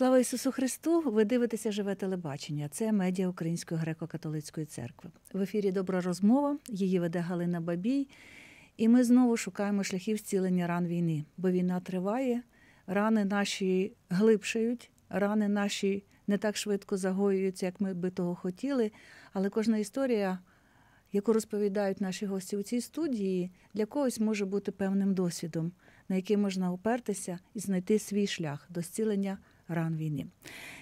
Слава Ісусу Христу! Ви дивитеся живе телебачення. Це медіа Української греко-католицької церкви. В ефірі Добра розмова. Її веде Галина Бабій. І ми знову шукаємо шляхів зцілення ран війни, бо війна триває, рани наші глибшають, рани наші не так швидко загоюються, як ми би того хотіли. Але кожна історія, яку розповідають наші гості у цій студії, для когось може бути певним досвідом, на який можна опертися і знайти свій шлях до зцілення ран війни.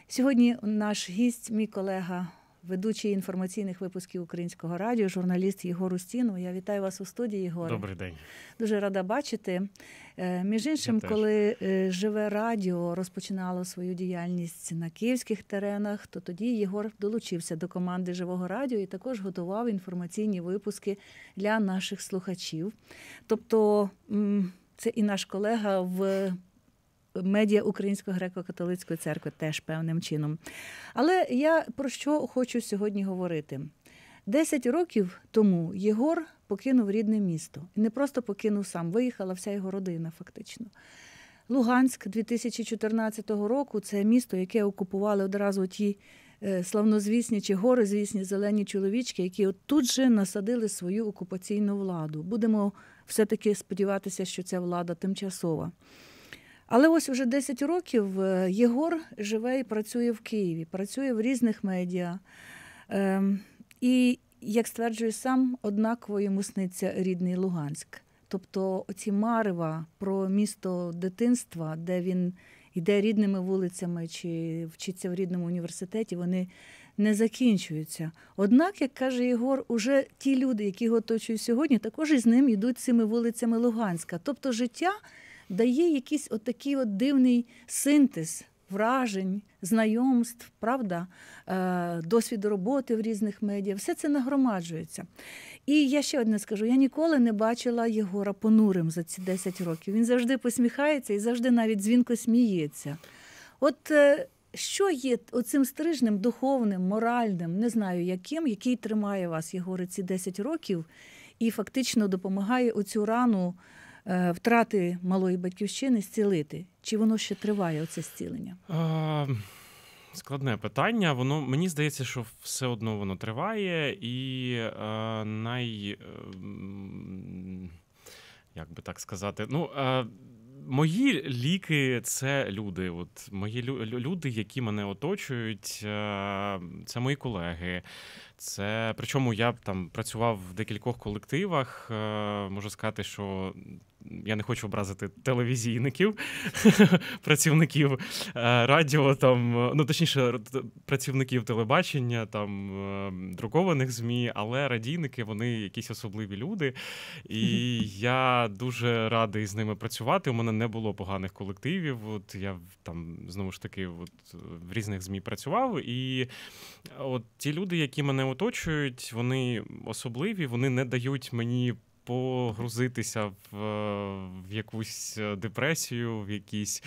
Сьогодні наш гість, мій колега, ведучий інформаційних випусків українського радіо, журналіст Єгор Устінов. Я вітаю вас у студії, Єгоре. Добрий день. Дуже рада бачити. Е, між іншим, коли е, живе радіо розпочинало свою діяльність на київських теренах, то тоді Єгор долучився до команди Живого радіо і також готував інформаційні випуски для наших слухачів. Тобто, це і наш колега в медіа Української греко-католицької церкви теж певним чином. Але я про що хочу сьогодні говорити? Десять років тому Єгор покинув рідне місто. І не просто покинув сам, виїхала вся його родина, фактично. Луганськ 2014 року це місто, яке окупували одразу ті е, славнозвісні чи горизвісні зелені чоловічки, які от тут же насадили свою окупаційну владу. Будемо все-таки сподіватися, що ця влада тимчасова. Але ось уже 10 років е, Єгор живе і працює в Києві, працює в різних медіа. Ем, і, як стверджує сам, однаково йому сниться рідний Луганськ. Тобто оці марева про місто дитинства, де він йде рідними вулицями чи вчиться в рідному університеті, вони не закінчуються. Однак, як каже Єгор, уже ті люди, які його оточують сьогодні, також із ним йдуть цими вулицями Луганська. Тобто життя дає якийсь отакий от дивний синтез вражень, знайомств, правда, е, досвіду роботи в різних медіа. Все це нагромаджується. І я ще одне скажу: я ніколи не бачила Єгора понурим за ці 10 років. Він завжди посміхається і завжди навіть дзвінко сміється. От е, що є оцим стрижнем, духовним, моральним, не знаю яким, який тримає вас, Єгоре, ці 10 років, і фактично допомагає оцю рану. Е, втрати малої батьківщини зцілити? Чи воно ще триває оце зцілення? Складне питання. Воно мені здається, що все одно воно триває, і е, най. Е, як би так сказати, ну. А, Мої ліки це люди. От Мої люди, які мене оточують, це мої колеги. Це причому я там працював в декількох колективах. Можу сказати, що я не хочу образити телевізійників, працівників е, радіо, там, ну точніше, працівників телебачення, там е, друкованих ЗМІ, але радійники вони якісь особливі люди. І я дуже радий з ними працювати. У мене не було поганих колективів. От я там знову ж таки от, в різних ЗМІ працював. І от ті люди, які мене оточують, вони особливі, вони не дають мені погрузитися в в якусь е, депресію, в якісь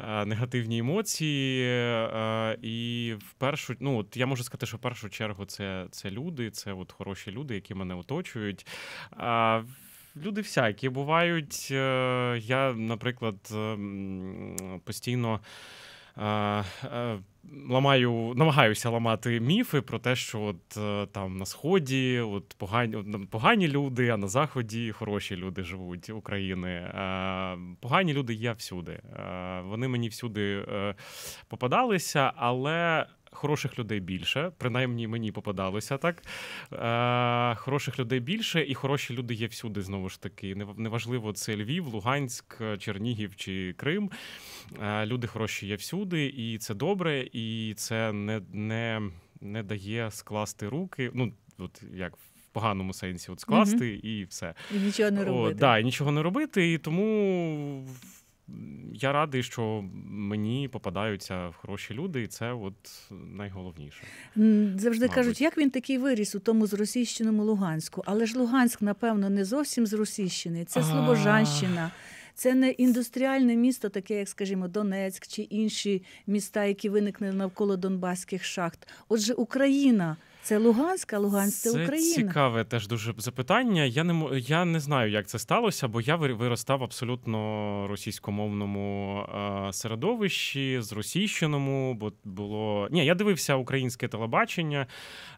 е, негативні емоції. Е, і в першу, ну от я можу сказати, що в першу чергу це це люди, це от хороші люди, які мене оточують. А Люди всякі бувають. Я, наприклад, постійно ламаю, намагаюся ламати міфи про те, що от е, там на сході от погані погані люди, а на заході хороші люди живуть України. Погані люди є всюди. Вони мені всюди е, попадалися, але хороших людей більше, принаймні мені попадалося так. Е, Хороших людей більше, і хороші люди є всюди знову ж таки. Неважливо, це Львів, Луганськ, Чернігів чи Крим. Е, Люди хороші є всюди, і це добре, і це не не, не дає скласти руки. Ну, от як в поганому сенсі, от скласти mm і все. І нічого не робити. О, да, і нічого не робити. І тому я радий, що мені попадаються хороші люди, і це от найголовніше. Завжди Мабуть. кажуть, як він такий виріс у тому зросійщеному Луганську, але ж Луганськ, напевно, не зовсім зросійщений, це Слобожанщина. Це не індустріальне місто, таке, як, скажімо, Донецьк чи інші міста, які виникли навколо Донбаських шахт. Отже, Україна Це Луганська, Луганськ це, це Україна. цікаве теж дуже запитання. Я не я не знаю, як це сталося, бо я виростав абсолютно російськомовному е, середовищі, зросійщеному, бо було. Ні, я дивився українське телебачення,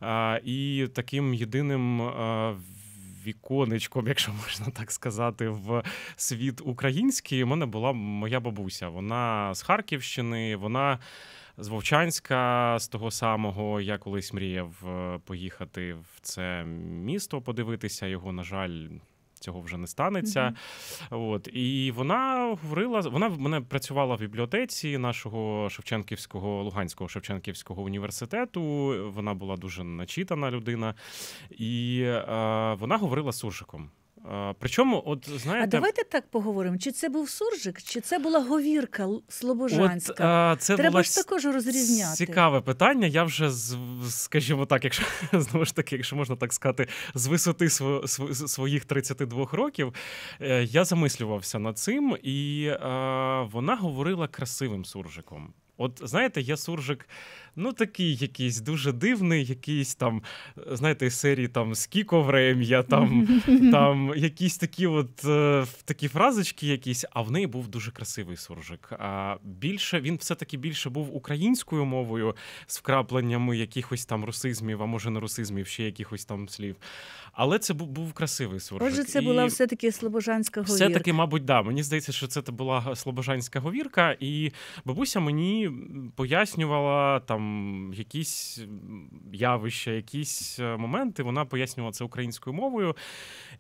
е, і таким єдиним. Е, Віконечком, якщо можна так сказати, в світ український у мене була моя бабуся. Вона з Харківщини, вона з Вовчанська, з того самого я колись мріяв е, поїхати в це місто, подивитися його, на жаль. Цього вже не станеться. Mm-hmm. От І вона говорила, вона в мене працювала в бібліотеці нашого Шевченківського, Луганського Шевченківського університету. Вона була дуже начитана людина, і е, вона говорила суржиком. Причому, от знаєте, а давайте так поговоримо: чи це був суржик, чи це була говірка Слобожанська? От, це Треба була ж також розрізняти. Цікаве питання. Я вже скажімо так, якщо знову ж таки, якщо можна так сказати, з висоти своїх 32 років е, я замислювався над цим, і вона говорила красивим суржиком. От знаєте, є суржик ну такий якийсь дуже дивний, якийсь там, знаєте, серії там скіко врем'я, там там якісь такі от е, такі фразочки, якісь, а в неї був дуже красивий суржик. А більше він все-таки більше був українською мовою з вкрапленнями якихось там русизмів, а може не русизмів, ще якихось там слів. Але це був був красивий суржик. Отже, це була все-таки слобожанська говірка. Все-таки, мабуть, да. Мені здається, що це була слобожанська говірка, і бабуся мені пояснювала там якісь явища, якісь е, моменти. Вона пояснювала це українською мовою.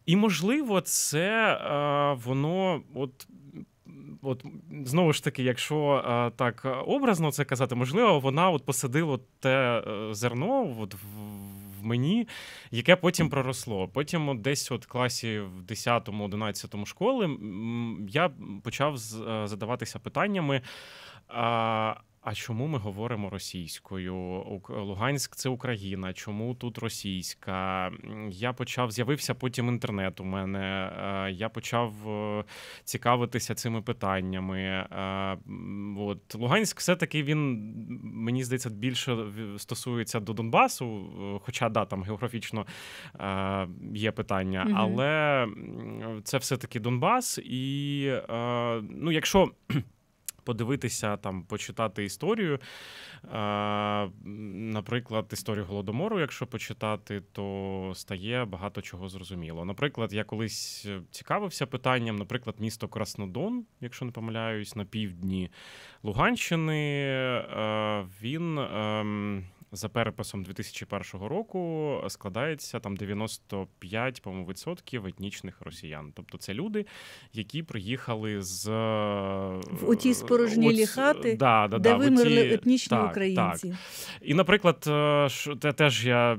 І, можливо, це е, воно от. От знову ж таки, якщо а, е, так образно це казати, можливо, вона от посадила те зерно от в, в мені, яке потім проросло. Потім, от десь от класі в 10-11 школи, я почав задаватися питаннями. А, а чому ми говоримо російською? Луганськ це Україна. Чому тут російська? Я почав з'явився потім інтернет. У мене е, я почав е, цікавитися цими питаннями. Е, от Луганськ, все таки він мені здається більше стосується до Донбасу, хоча да, там географічно є питання, угу. але це все таки Донбас, і ну, якщо подивитися, там, почитати історію. Наприклад, історію голодомору, якщо почитати, то стає багато чого зрозуміло. Наприклад, я колись цікавився питанням, наприклад, місто Краснодон, якщо не помиляюсь, на півдні Луганщини. Він. За переписом 2001 року складається там 95 по відсотків етнічних росіян. Тобто це люди, які приїхали з в оті спорожнілі от, хати, да, да, де да, вимерли оті... етнічні так, українці. Так. І, наприклад, те теж я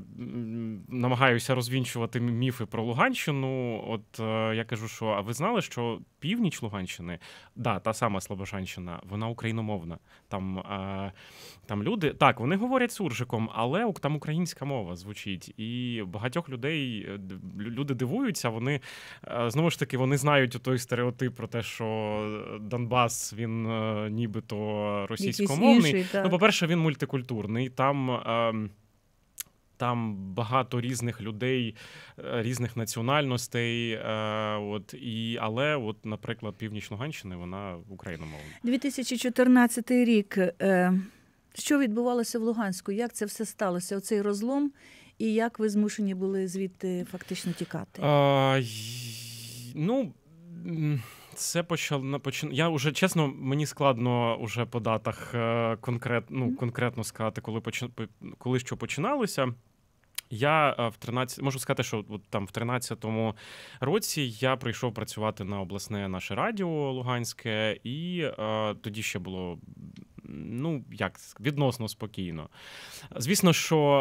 намагаюся розвінчувати міфи про Луганщину. От е, я кажу, що а ви знали, що північ Луганщини, да, та сама Слобожанщина, вона україномовна. Там, Там люди так, вони говорять суржик суржиком, але там українська мова звучить, і багатьох людей е, люди дивуються. Вони е, знову ж таки вони знають той стереотип про те, що Донбас він е, нібито російськомовний. Інший, ну, по-перше, він мультикультурний. Там. Ем, там багато різних людей, різних національностей. Е, от і але, от, наприклад, північ Луганщини, вона україномовна. 2014 рік. Що відбувалося в Луганську? Як це все сталося? Оцей розлом, і як ви змушені були звідти фактично тікати? А, Ну це почав почин... Я вже чесно, мені складно уже по датах е, конкрет, ну, конкретно сказати, коли поч... коли що починалося. Я е, в 13, можу сказати, що от там в 13-му році я прийшов працювати на обласне наше радіо Луганське, і е, тоді ще було ну як відносно спокійно. Звісно, що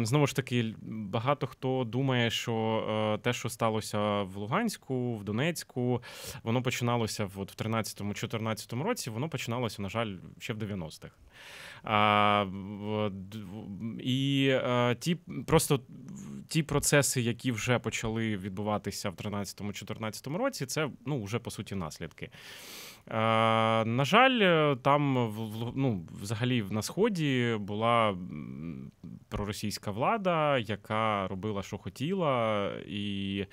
е, знову ж таки багато хто думає, що е, те, що сталося в Луганську, в Донецьку, воно починалося в 13-14 році, воно починалося, на жаль, ще в 90-х. А, І а, ті просто ті процеси, які вже почали відбуватися в 13-14 році, це ну вже по суті наслідки. На жаль, там ну, взагалі на сході була проросійська влада, яка робила, що хотіла, і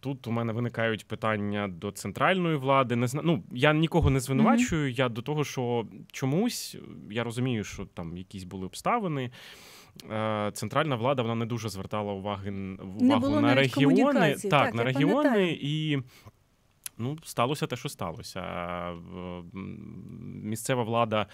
тут у мене виникають питання до центральної влади. Не зна... ну, я нікого не звинувачую. Mm-hmm. Я до того, що чомусь я розумію, що там якісь були обставини. Е, центральна влада вона не дуже звертала уваги увагу на регіони. Так, так, на регіони пам'ятаю. і. Ну, сталося те, що сталося. Місцева влада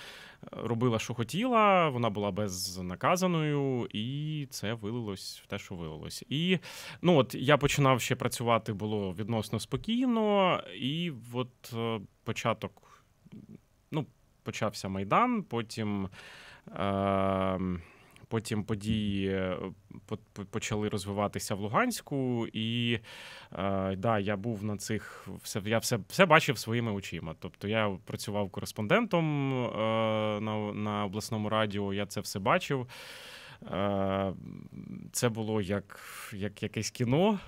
робила, що хотіла, вона була безнаказаною, і це вилилось в те, що вилилось. І ну, от я починав ще працювати було відносно спокійно, і от е, початок, ну, почався майдан, потім. Е- Потім події е, почали розвиватися в Луганську, і е, да, я був на цих все. Я все все бачив своїми очима. Тобто я працював кореспондентом е, на, на обласному радіо, я це все бачив. Е, це було як як якесь кіно.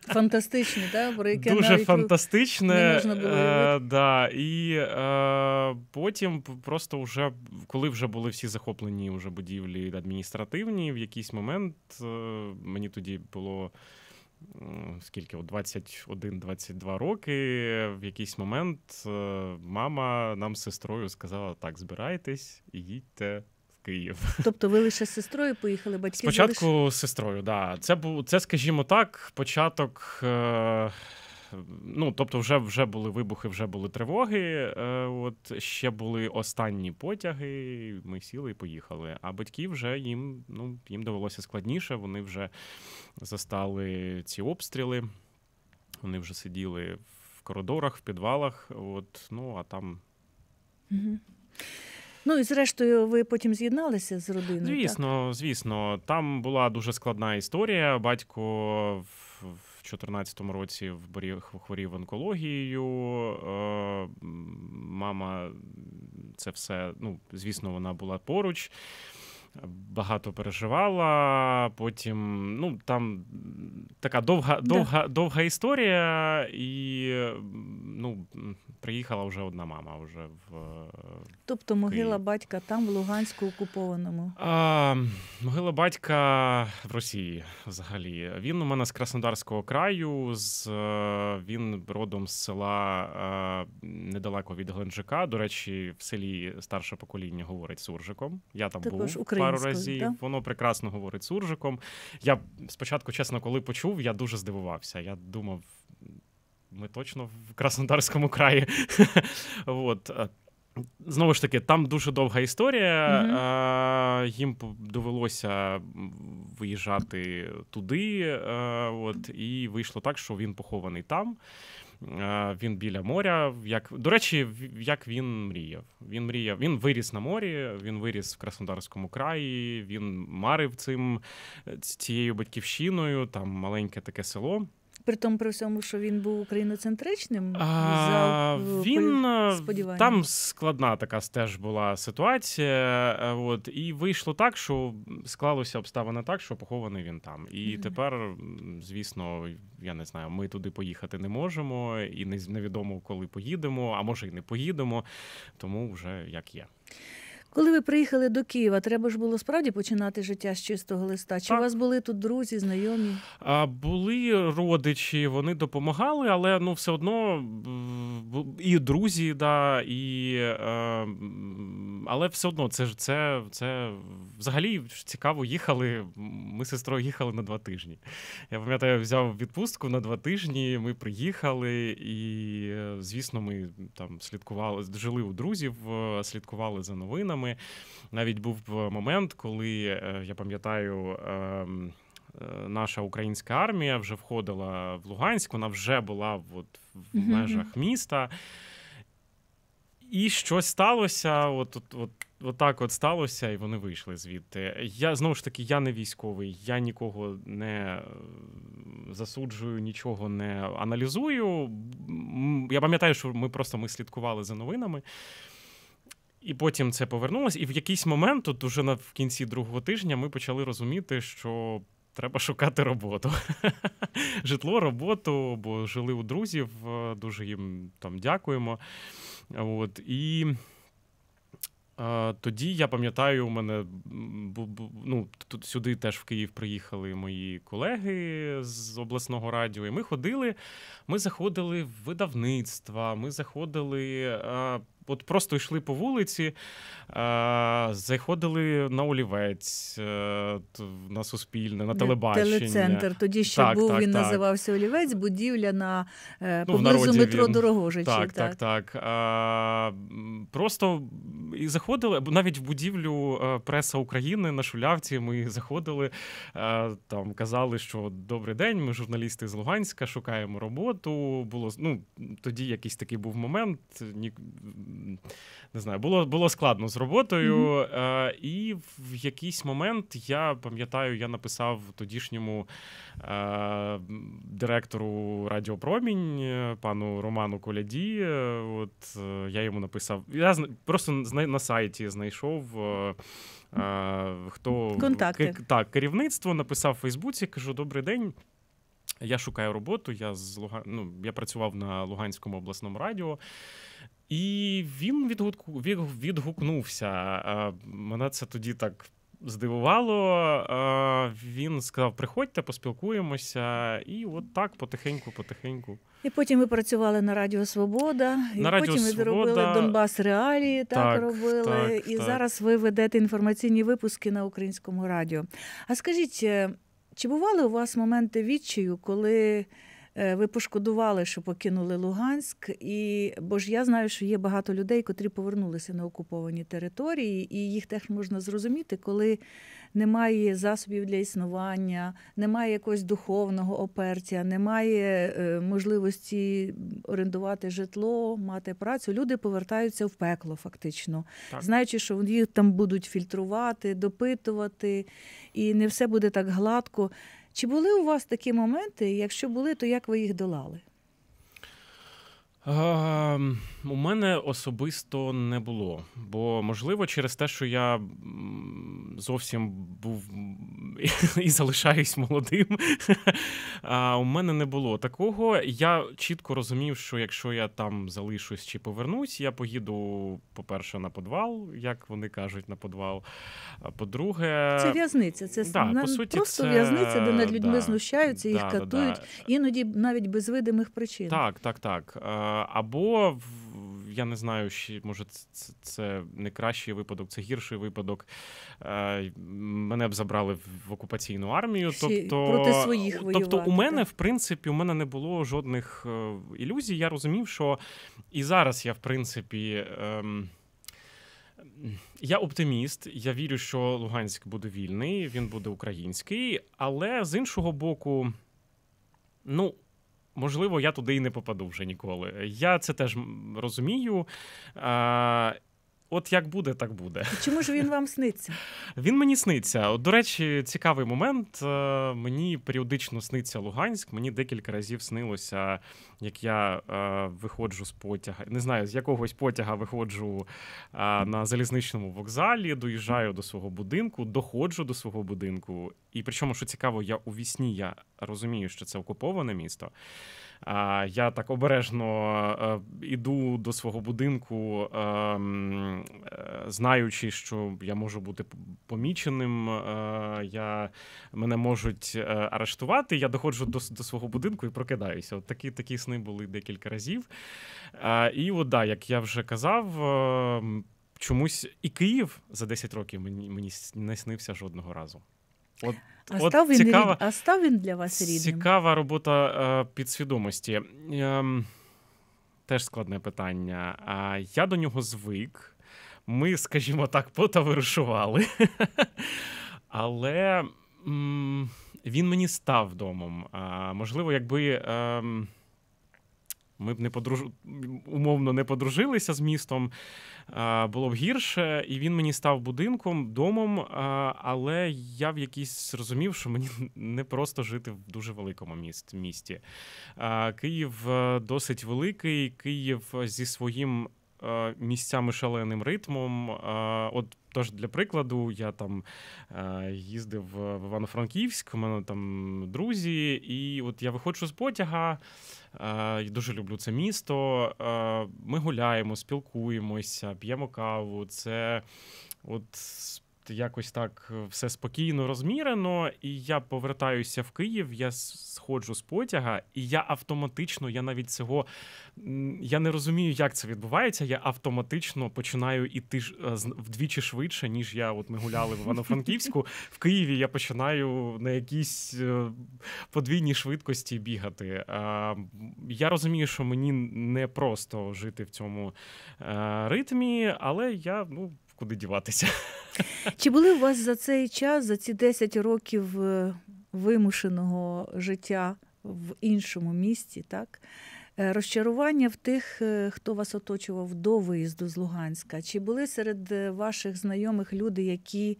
Фантастичне, да? про яке Дуже навіть фантастичне. Не можна було е, да, І е, потім, просто вже, коли вже були всі захоплені вже будівлі адміністративні, в якийсь момент е, мені тоді було. Скільки 21-22 роки, в якийсь момент е, мама нам з сестрою сказала: так, збирайтесь і їдьте Київ. Тобто ви лише з сестрою поїхали батьки? Спочатку залиш... з сестрою, да. Це був це, скажімо так, початок. Е... Ну, тобто, вже вже були вибухи, вже були тривоги. Е, От ще були останні потяги. Ми сіли і поїхали. А батьки вже їм ну, їм довелося складніше. Вони вже застали ці обстріли. Вони вже сиділи в коридорах, в підвалах. От, ну а там. Угу. Ну і зрештою, ви потім з'єдналися з родиною. Звісно, так? звісно. Там була дуже складна історія. Батько в 2014 році хворів онкологією. Е, мама це все. Ну, звісно, вона була поруч багато переживала. Потім ну там така довга довга, довга історія, і ну, приїхала вже одна мама. вже в Тобто могила Київ. батька там, в Луганську окупованому? А, Могила батька в Росії взагалі. Він у мене з Краснодарського краю, з він родом з села недалеко від Геленджика. До речі, в селі старше покоління говорить суржиком. Я там Також був пару разів. Да? Воно прекрасно говорить суржиком. Я спочатку, чесно, коли почув, я дуже здивувався. Я думав, ми точно в Краснодарському краї. От. Знову ж таки, там дуже довга історія. Mm-hmm. Їм довелося виїжджати туди. От, І вийшло так, що він похований там. Він біля моря. Як До речі, як він мріяв. Він мріяв, він виріс на морі, він виріс в Краснодарському краї, він марив цим цією батьківщиною, там маленьке таке село. При тому при всьому, що він був україноцентричним, а, за він там складна така теж була ситуація. Е, от і вийшло так, що склалося обставина так, що похований він там. І mm-hmm. тепер, звісно, я не знаю, ми туди поїхати не можемо, і невідомо, коли поїдемо, а може й не поїдемо, тому вже як є. Коли ви приїхали до Києва, треба ж було справді починати життя з чистого листа. Чи так. у вас були тут друзі, знайомі? А, Були родичі, вони допомагали, але ну все одно і друзі, да, і е, але все одно це ж це, це взагалі цікаво їхали. Ми з сестрою їхали на два тижні. Я пам'ятаю, взяв відпустку на два тижні. Ми приїхали, і звісно, ми там слідкували, жили у друзів, е, слідкували за новинами новинами. Навіть був момент, коли е, я пам'ятаю. Ем, е, наша українська армія вже входила в Луганськ, вона вже була от в межах міста. І щось сталося, от от, от, от так от сталося, і вони вийшли звідти. Я знову ж таки, я не військовий, я нікого не е, засуджую, нічого не аналізую. Я пам'ятаю, що ми просто ми слідкували за новинами. І потім це повернулося. І в якийсь момент, тут уже на в кінці другого тижня, ми почали розуміти, що треба шукати роботу. Житло, роботу, бо жили у друзів, дуже їм там дякуємо. От, І тоді я пам'ятаю, у мене ну, тут сюди теж в Київ приїхали мої колеги з обласного радіо. І ми ходили, ми заходили в видавництва, ми заходили от просто йшли по вулиці, заходили на олівець, е, на суспільне, на телебачення. Телецентр. Тоді ще так, був, так, він так. називався Олівець, будівля на е, ну, поблизу метро він... Дорогожичі. Так, так, так. А, Просто і заходили, навіть в будівлю е, преса України на Шулявці ми заходили, там казали, що добрий день, ми журналісти з Луганська, шукаємо роботу. Було ну, Тоді якийсь такий був момент не знаю, було було складно з роботою. Mm-hmm. І в якийсь момент я пам'ятаю, я написав тодішньому е, директору Радіопромінь, е, пану Роману Коляді. От я йому написав. Я просто на сайті знайшов. Хто Контакти. так, керівництво написав в Фейсбуці, кажу: добрий день. Я шукаю роботу. Я з Луган... ну, я працював на Луганському обласному радіо. І він відгуку... відгукнувся. Мене це тоді так здивувало. Він сказав: приходьте, поспілкуємося, і от так потихеньку-потихеньку. І потім ви працювали на Радіо Свобода, і на потім ви робили Донбас Реалії, так, так робили. Так, і так. зараз ви ведете інформаційні випуски на українському радіо. А скажіть, е, чи бували у вас моменти відчаю, коли ви пошкодували, що покинули Луганськ, і бо ж я знаю, що є багато людей, котрі повернулися на окуповані території, і їх теж можна зрозуміти, коли немає засобів для існування, немає якогось духовного опертя, немає е, можливості орендувати житло, мати працю. Люди повертаються в пекло, фактично, так. знаючи, що їх там будуть фільтрувати, допитувати, і не все буде так гладко. Чи були у вас такі моменти? Якщо були, то як ви їх долали? А, у мене особисто не було. Бо, можливо, через те, що я зовсім був і залишаюсь молодим. А у мене не було такого. Я чітко розумів, що якщо я там залишусь чи повернусь, я поїду, по-перше, на подвал, як вони кажуть, на подвал. А по-друге, це в'язниця. Це да, по суті, просто це... в'язниця, де над людьми да, знущаються, їх да, катують, іноді навіть без видимих причин. Так, так, так. Або я не знаю, може це, це не кращий випадок, це гірший випадок. Е, мене б забрали в окупаційну армію. Тобто, проти своїх тобто, воювати, у мене, так? в принципі, у мене не було жодних е, ілюзій. Я розумів, що і зараз я, в принципі. Ем, я оптиміст, я вірю, що Луганськ буде вільний, він буде український, але з іншого боку, ну можливо, я туди і не попаду вже ніколи. Я це теж розумію. От як буде, так буде. Чому ж він вам сниться? Він мені сниться. От, До речі, цікавий момент. Е, мені періодично сниться Луганськ. Мені декілька разів снилося, як я е, виходжу з потяга. Не знаю, з якогось потяга виходжу е, на залізничному вокзалі, доїжджаю до свого будинку, доходжу до свого будинку. І причому, що цікаво, я у вісні я розумію, що це окуповане місто. Я так обережно іду до свого будинку, ем, е, знаючи, що я можу бути поміченим, е, я, мене можуть е, арештувати. Я доходжу до до свого будинку і прокидаюся. От такі такі сни були декілька разів. І от да, як я вже казав. Чомусь і Київ за 10 років мені мені не снився жодного разу. От а От став він цікава, а став він для вас рідним? Цікава робота е, підсвідомості. Е, теж складне питання. А я до нього звик. Ми, скажімо так, потавирушували. Але м, він мені став домом. А, Можливо, якби. Е, ми б не подруж... умовно не подружилися з містом, було б гірше, і він мені став будинком, домом. Але я в якийсь зрозумів, що мені не просто жити в дуже великому місті. Київ е, досить великий, Київ зі своїм. Е, місцями шаленим ритмом. От Тож для прикладу, я там е, їздив в Івано-Франківськ, у мене там друзі, і от я виходжу з потяга. Е, дуже люблю це місто. Е, ми гуляємо, спілкуємося, п'ємо каву. Це от якось так все спокійно, розмірено, і я повертаюся в Київ. Я сходжу з потяга, і я автоматично, я навіть цього я не розумію, як це відбувається. Я автоматично починаю іти е, вдвічі швидше, ніж я. От ми гуляли в Івано-Франківську. В Києві я починаю на якійсь е, подвійній швидкості бігати. Я розумію, що мені не просто жити в цьому е, ритмі, але я ну куди діватися. Чи були у вас за цей час, за ці 10 років е, вимушеного життя в іншому місті, так? Е, розчарування в тих, е, хто вас оточував до виїзду з Луганська? Чи були серед ваших знайомих люди, які,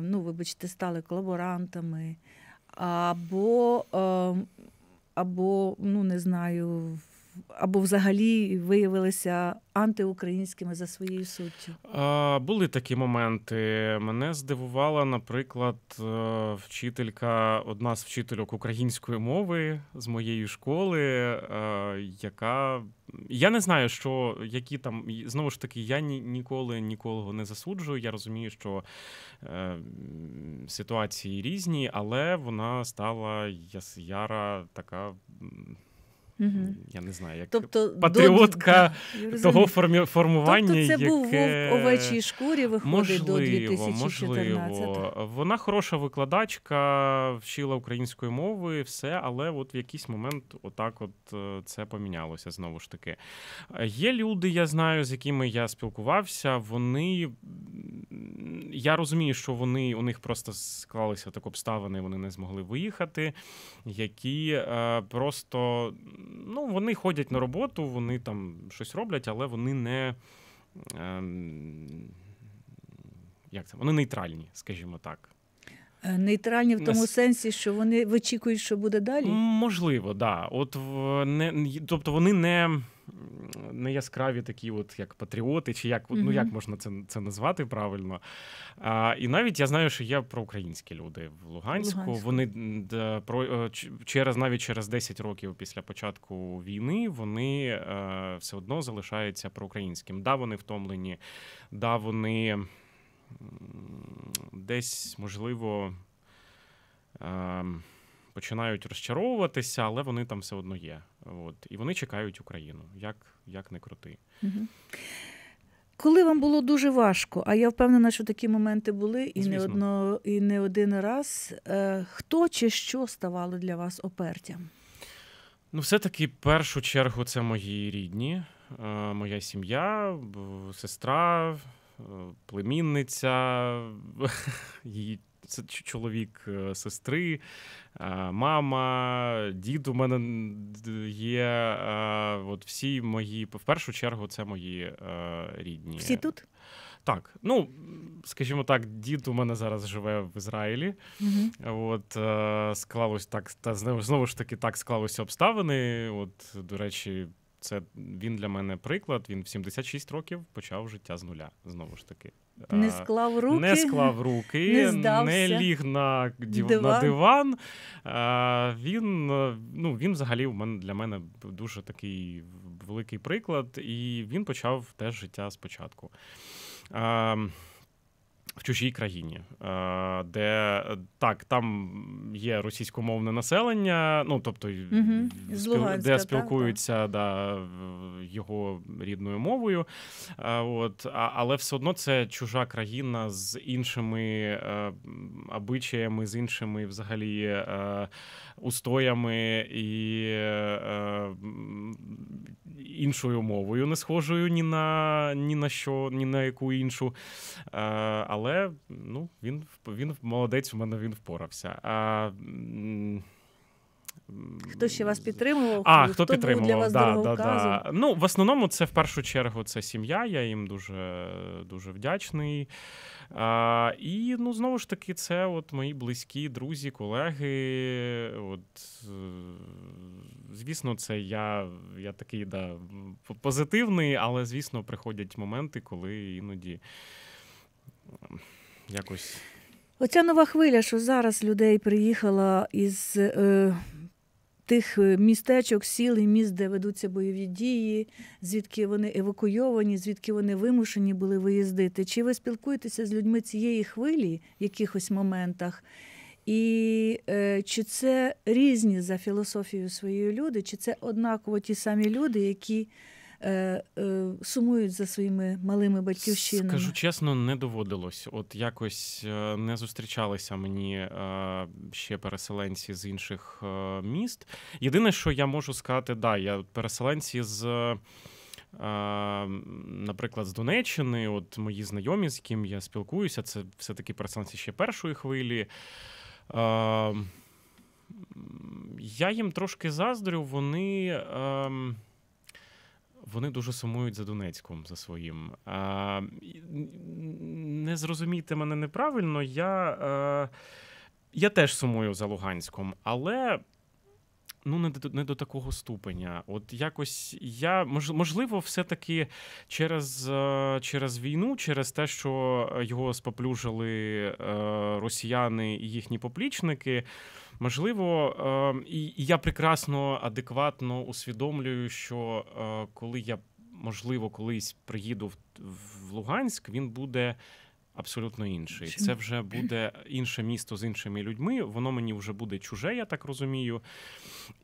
ну, вибачте, стали колаборантами, або, або ну, не знаю, або взагалі виявилися антиукраїнськими за своєю суттю? Були такі моменти. Мене здивувала, наприклад, е, вчителька, одна з вчительок української мови з моєї школи, е, яка я не знаю, що які там знову ж таки, я ні, ніколи нікого не засуджую. Я розумію, що е, ситуації різні, але вона стала яра така. Угу. Я не знаю, як тобто, патріотка до... того формі... формування. Тобто це яке... був вовк овечій шкурі, виходить можливо, до 2014 Можливо. Вона хороша викладачка, вчила української мови, все, але от в якийсь момент отак от е, це помінялося знову ж таки. Є люди, я знаю, з якими я спілкувався, вони. Я розумію, що вони у них просто склалися так обставини, вони не змогли виїхати, які е, просто ну, вони ходять на роботу, вони там щось роблять, але вони не. Ем, як це? Вони нейтральні, скажімо так. Е, нейтральні в тому не... сенсі, що вони вичікують, що буде далі? Можливо, так. Да. От не тобто вони не не яскраві такі, от як патріоти, чи як mm-hmm. ну як можна це це назвати правильно. А, І навіть я знаю, що є проукраїнські люди в Луганську. Луганську. Вони да, про е, через навіть через 10 років після початку війни вони е, все одно залишаються проукраїнським. Да, вони втомлені, да, вони десь можливо. Е, починають розчаровуватися, але вони там все одно є. От. І вони чекають Україну, як як не крути. Угу. Коли вам було дуже важко, а я впевнена, що такі моменти були і не одно, і не один раз. Е, хто чи що ставало для вас опертям? Ну, все-таки в першу чергу це мої рідні, е, моя сім'я, сестра, е, племінниця, її це чоловік е, сестри, е, мама, дід у мене є. Е, от всі мої, в першу чергу, це мої рідні. Всі тут? Так, ну скажімо так, дід у мене зараз живе в Ізраїлі. Угу. От склалось так, та знову ж таки так склалося обставини. От, до речі, це він для мене приклад. Він в 76 років почав життя з нуля. Знову ж таки. Не склав руки, не склав руки, не, здався. не ліг на диван. На диван. Він ну, він взагалі для мене дуже такий великий приклад, і він почав теж життя спочатку. В чужій країні, е, де так, там є російськомовне населення, ну тобто угу. спіл, де спілкуються так, да, його рідною мовою. Е, от, Але все одно це чужа країна з іншими е, обичаями, з іншими взагалі устоями і іншою мовою, не схожою ні на ні на що, ні на яку іншу. А, Але ну, він він молодець, у мене він впорався. А, Хто ще вас підтримував? А, хто, хто підтримував? Для вас да, да, да. Ну, В основному це в першу чергу це сім'я, я їм дуже дуже вдячний. А, І ну, знову ж таки, це от мої близькі друзі, колеги. От, Звісно, це я я такий да, позитивний, але, звісно, приходять моменти, коли іноді якось. Оця нова хвиля, що зараз людей приїхала із е, тих е, містечок, сіл і міст, де ведуться бойові дії, звідки вони евакуйовані, звідки вони вимушені були виїздити. Чи ви спілкуєтеся з людьми цієї хвилі в якихось моментах? І е, чи це різні за філософією своєї люди, чи це однаково ті самі люди, які е, е, сумують за своїми малими батьківщинами? Скажу чесно, не доводилось. От якось е, не зустрічалися мені е, ще переселенці з інших е, міст. Єдине, що я можу сказати, да, я переселенці з. е, Наприклад, з Донеччини, от мої знайомі, з ким я спілкуюся, це все-таки переселенці ще першої хвилі. Я їм трошки заздрю, вони. Вони дуже сумують за Донецьком за своїм. А, Не зрозумійте мене неправильно. Я, е, я теж сумую за Луганськом, але ну, не до, не до такого ступеня. От якось я мож- можливо, все-таки через, е, через війну, через те, що його споплюжили е, росіяни і їхні поплічники. Можливо, е, і, я прекрасно адекватно усвідомлюю, що коли я можливо колись приїду в Луганськ, він буде. Абсолютно інший. Це вже буде інше місто з іншими людьми. Воно мені вже буде чуже, я так розумію.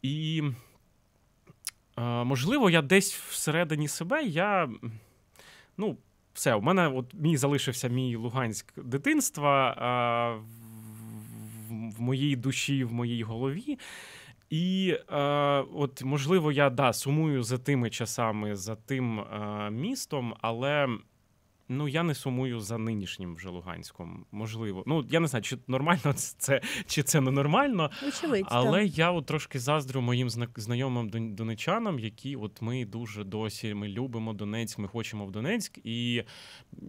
І е, можливо, я десь всередині себе я. Ну, все, у мене от мій залишився мій Луганськ дитинства а, в, в моїй душі, в моїй голові. І е, от, можливо, я да, сумую за тими часами, за тим е, містом, але ну, я не сумую за нинішнім вже Луганськом. Можливо. Ну, я не знаю, чи нормально це, чи це ненормально. Очевидь, Але так. я от трошки заздрю моїм зна- знайомим дон- донечанам, які от ми дуже досі ми любимо Донецьк, ми хочемо в Донецьк, і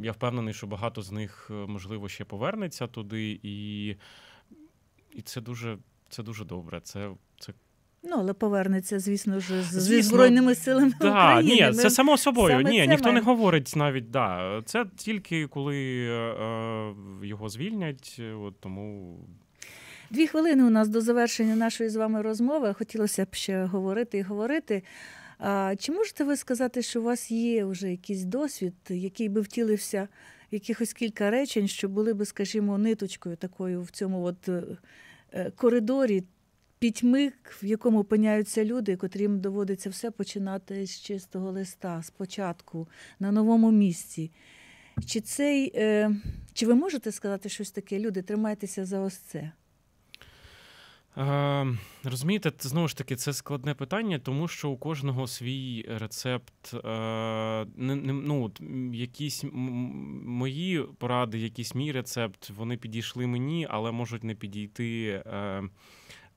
я впевнений, що багато з них е, можливо ще повернеться туди, і, і це дуже. Це дуже добре. Це, це Ну, але повернеться, звісно ж, з- Звісно, Збройними силами да, України. ні, це само собою. саме Ні, це ніхто не говорить навіть да. Це тільки коли е, е, його звільнять. е, От тому Дві хвилини у нас до завершення нашої з вами розмови. Хотілося б ще говорити і говорити. А, чи можете ви сказати, що у вас є вже якийсь досвід, який би втілився в якихось кілька речень, що були би, скажімо, ниточкою такою в цьому от е, коридорі пітьми, в якому опиняються люди, котрим доводиться все починати з чистого листа, спочатку, на новому місці. Чи цей, е, чи ви можете сказати щось таке? Люди, тримайтеся за ось це. Е, розумієте, знову ж таки, це складне питання, тому що у кожного свій рецепт. Е, не, не, ну, якісь мої поради, якийсь мій рецепт, вони підійшли мені, але можуть не підійти е,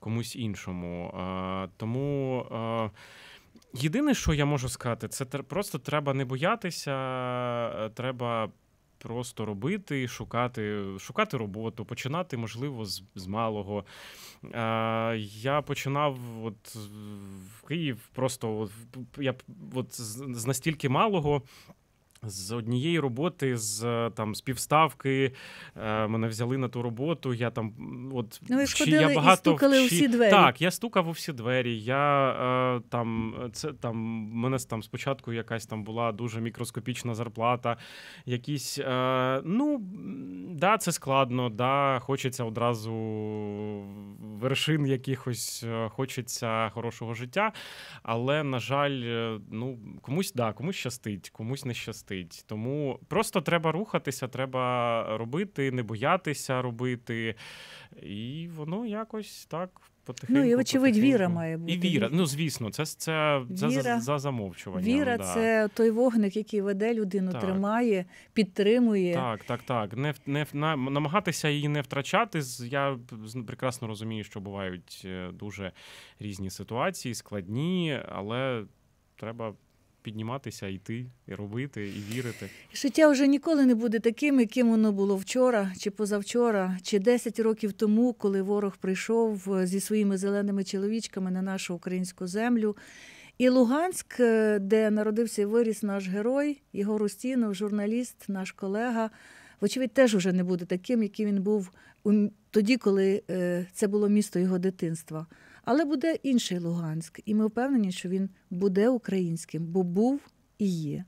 комусь іншому. Тому. Єдине, що я можу сказати, це просто треба не боятися, е, треба просто робити, шукати, шукати роботу, починати, можливо, з, з малого. Я починав от в Київ просто от, я от з настільки малого. З однієї роботи, з е, там співставки, е, мене взяли на ту роботу. Я там от Ну, ви вчи- ж ходили і стукали у всі двері. Так, я стукав у всі двері. Я е, там це там мене там спочатку якась там була дуже мікроскопічна зарплата. Якісь ну да, це складно. Да, хочеться одразу вершин якихось, хочеться хорошого життя. Але на жаль, ну комусь да, комусь щастить, комусь не щастить. Тому просто треба рухатися, треба робити, не боятися робити. І воно якось так потихеньку. Ну, і, очевидь, потихеньку. віра має бути. І віра. Ну, звісно, це, це за, за, Віра- за замовчуванням. Віра да. це той вогник, який веде людину, Так. тримає, підтримує. Так, так, так. Не, не, на, намагатися її не втрачати. Я прекрасно розумію, що бувають е, дуже різні ситуації, складні, але треба підніматися, йти, і робити, і вірити. Життя вже ніколи не буде таким, яким воно було вчора, чи позавчора, чи 10 років тому, коли ворог прийшов е, зі своїми зеленими чоловічками на нашу українську землю. І Луганськ, е, де народився і виріс наш герой, Єгор Устінов, журналіст, наш колега, вочевидь, теж уже не буде таким, яким він був тоді, коли е, це було місто його дитинства. Але буде інший Луганськ, і ми впевнені, що він буде українським, бо був і є.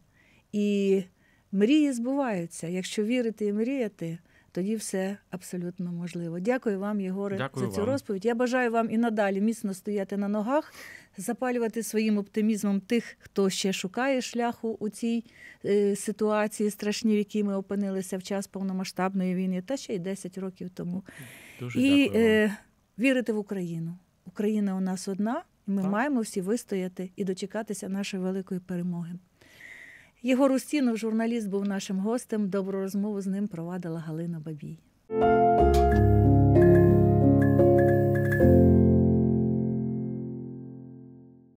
І мрії збуваються. Якщо вірити і мріяти, тоді все абсолютно можливо. Дякую вам, Єгоре, Дякую за цю вам. розповідь. Я бажаю вам і надалі міцно стояти на ногах, запалювати своїм оптимізмом тих, хто ще шукає шляху у цій е, ситуації страшній, в якій ми опинилися в час повномасштабної війни, та ще й 10 років тому. Дуже І дякую. вам. е, вірити в Україну. Україна у нас одна, і ми Так. маємо всі вистояти і дочекатися нашої великої перемоги. Єгор Устінов, журналіст, був нашим гостем. Добру розмову з ним провадила Галина Бабій.